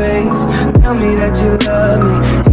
trace Tell me that you love me.